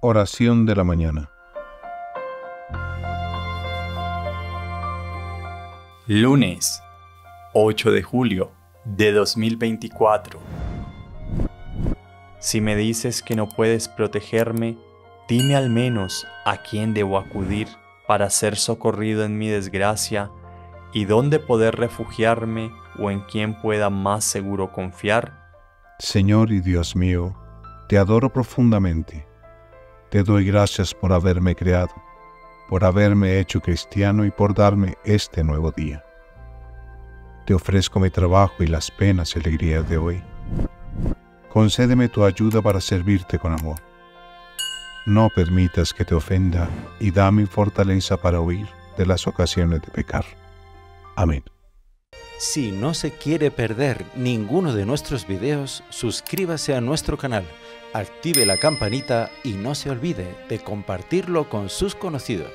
Oración de la mañana. Lunes 8 de julio de 2024. Si me dices que no puedes protegerme, dime al menos a quién debo acudir para ser socorrido en mi desgracia y dónde poder refugiarme o en quién pueda más seguro confiar. Señor y Dios mío, te adoro profundamente. Te doy gracias por haberme creado, por haberme hecho cristiano y por darme este nuevo día. Te ofrezco mi trabajo y las penas y alegrías de hoy. Concédeme tu ayuda para servirte con amor. No permitas que te ofenda y dame fortaleza para huir de las ocasiones de pecar. Amén. Si no se quiere perder ninguno de nuestros videos, suscríbase a nuestro canal, active la campanita y no se olvide de compartirlo con sus conocidos.